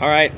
All right.